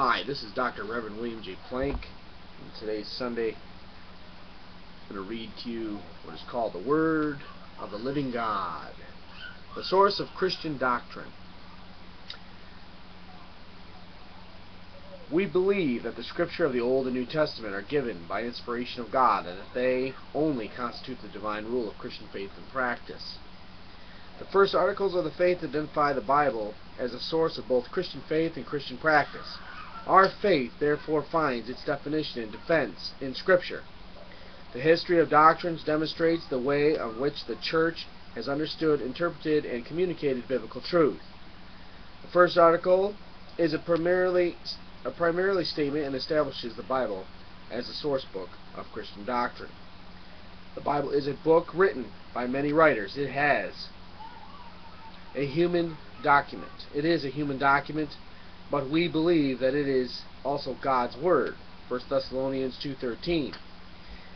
Hi, this is Dr. Reverend William J. Plank, and today's Sunday. I'm going to read to you what is called the Word of the Living God, the source of Christian doctrine. We believe that the Scripture of the Old and New Testament are given by inspiration of God, and that they only constitute the divine rule of Christian faith and practice. The first articles of the faith identify the Bible as a source of both Christian faith and Christian practice. Our faith therefore finds its definition and defense in Scripture. The history of doctrines demonstrates the way of which the Church has understood, interpreted, and communicated biblical truth. The first article is a primarily a primarily statement and establishes the Bible as the source book of Christian doctrine. The Bible is a book written by many writers. It has a human document. It is a human document but we believe that it is also God's Word. 1 Thessalonians 2.13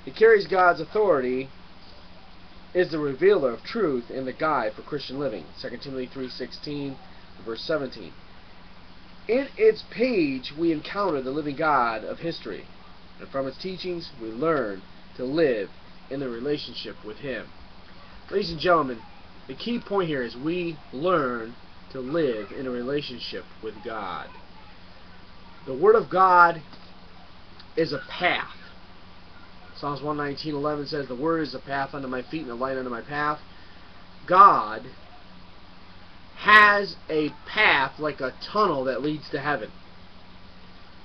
It carries God's authority, is the revealer of truth, and the guide for Christian living. 2 Timothy 3.16 verse 17 In its page we encounter the living God of history, and from its teachings we learn to live in a relationship with Him. Ladies and gentlemen, the key point here is we learn to live in a relationship with God. The Word of God is a path. Psalms 119.11 says, The Word is a path unto my feet and a light unto my path. God has a path like a tunnel that leads to heaven.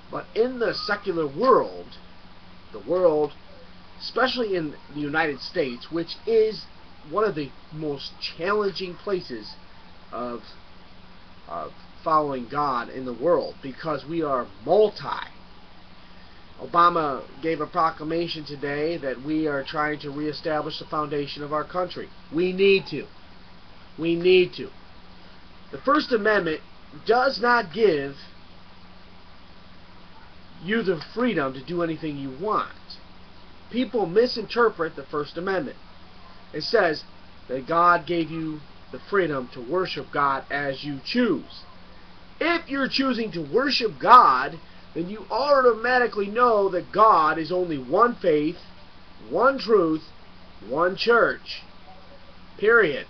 But in the secular world, the world, especially in the United States, which is one of the most challenging places of of following God in the world because we are multi. Obama gave a proclamation today that we are trying to reestablish the foundation of our country. We need to. We need to. The First Amendment does not give you the freedom to do anything you want. People misinterpret the First Amendment. It says that God gave you the freedom to worship God as you choose. If you're choosing to worship God, then you automatically know that God is only one faith, one truth, one church. Period.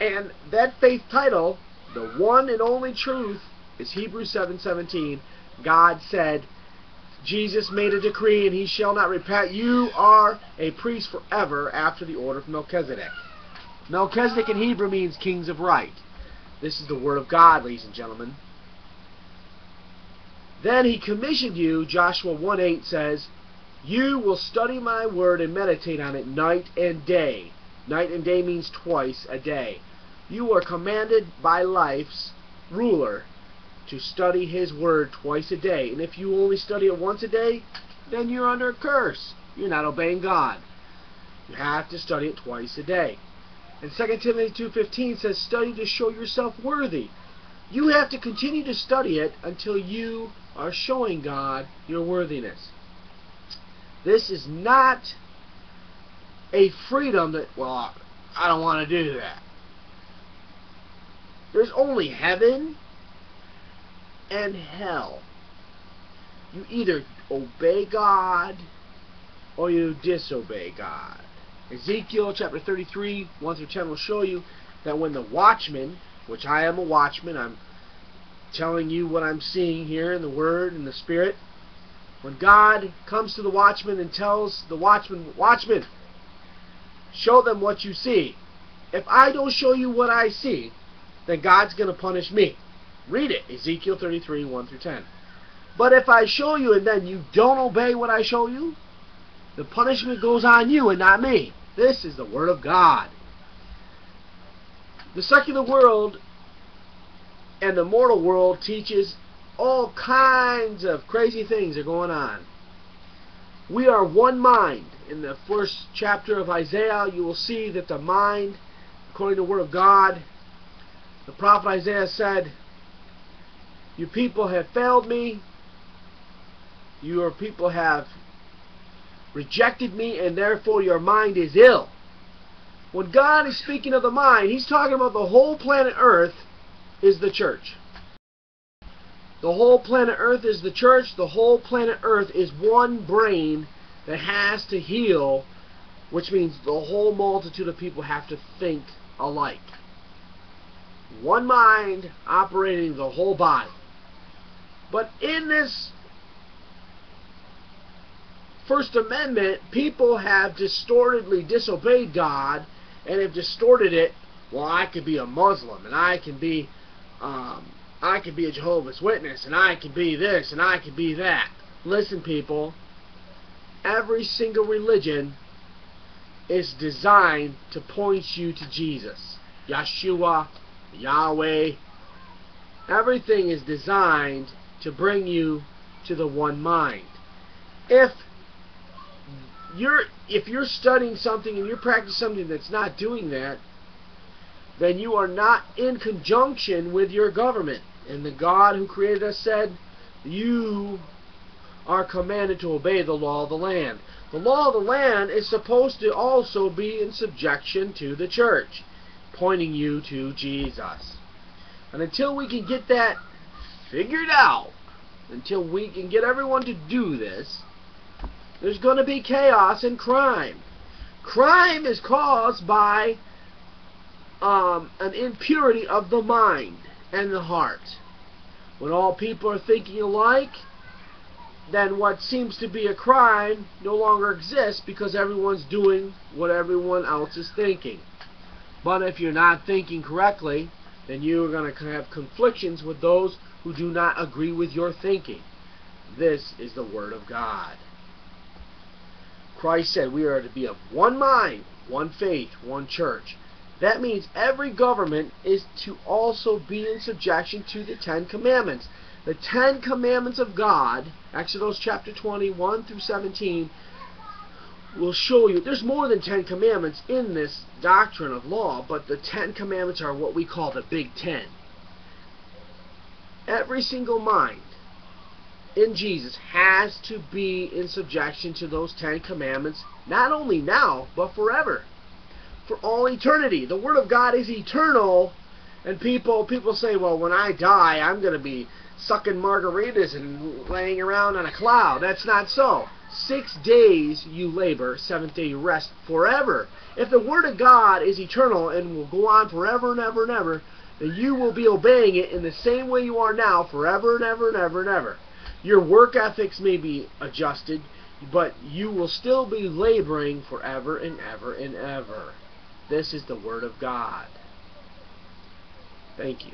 And that faith title, the one and only truth, is Hebrews 7:17. God said, Jesus made a decree and he shall not repent. You are a priest forever after the order of Melchizedek. Melchizedek in Hebrew means kings of right. This is the word of God, ladies and gentlemen. Then he commissioned you, Joshua 1.8 says, You will study my word and meditate on it night and day. Night and day means twice a day. You are commanded by life's ruler to study his word twice a day. And if you only study it once a day, then you're under a curse. You're not obeying God. You have to study it twice a day. And 2 Timothy 2.15 says, Study to show yourself worthy. You have to continue to study it until you are showing God your worthiness. This is not a freedom that, well, I don't want to do that. There's only heaven and hell. You either obey God or you disobey God. Ezekiel chapter 33, 1 through 10 will show you that when the watchman, which I am a watchman, I'm telling you what I'm seeing here in the Word and the Spirit. When God comes to the watchman and tells the watchman, Watchman, show them what you see. If I don't show you what I see, then God's going to punish me. Read it, Ezekiel 33, 1 through 10. But if I show you and then you don't obey what I show you, the punishment goes on you and not me. This is the Word of God. The secular world and the mortal world teaches all kinds of crazy things are going on. We are one mind. In the first chapter of Isaiah, you will see that the mind, according to the Word of God, the prophet Isaiah said, You people have failed me. Your people have rejected me, and therefore your mind is ill. When God is speaking of the mind, He's talking about the whole planet Earth is the church. The whole planet Earth is the church. The whole planet Earth is one brain that has to heal, which means the whole multitude of people have to think alike. One mind operating the whole body. But in this First Amendment, people have distortedly disobeyed God and have distorted it. Well, I could be a Muslim and I can be um, I could be a Jehovah's Witness, and I could be this, and I could be that. Listen, people, every single religion is designed to point you to Jesus. Yeshua, Yahweh, everything is designed to bring you to the one mind. If you're if you're studying something and you're practicing something that's not doing that, then you are not in conjunction with your government. And the God who created us said, You are commanded to obey the law of the land. The law of the land is supposed to also be in subjection to the church, pointing you to Jesus. And until we can get that figured out, until we can get everyone to do this, there's going to be chaos and crime. Crime is caused by um, an impurity of the mind and the heart. When all people are thinking alike, then what seems to be a crime no longer exists because everyone's doing what everyone else is thinking. But if you're not thinking correctly, then you are going to have conflictions with those who do not agree with your thinking. This is the Word of God. Christ said we are to be of one mind, one faith, one church. That means every government is to also be in subjection to the Ten Commandments. The Ten Commandments of God, Exodus chapter 21 through 17, will show you there's more than Ten Commandments in this doctrine of law, but the Ten Commandments are what we call the Big Ten. Every single mind in Jesus has to be in subjection to those Ten Commandments, not only now, but forever for all eternity. The Word of God is eternal, and people people say, well, when I die, I'm going to be sucking margaritas and laying around on a cloud. That's not so. Six days you labor, seventh day you rest forever. If the Word of God is eternal and will go on forever and ever and ever, then you will be obeying it in the same way you are now forever and ever and ever and ever. Your work ethics may be adjusted, but you will still be laboring forever and ever and ever. This is the Word of God. Thank you.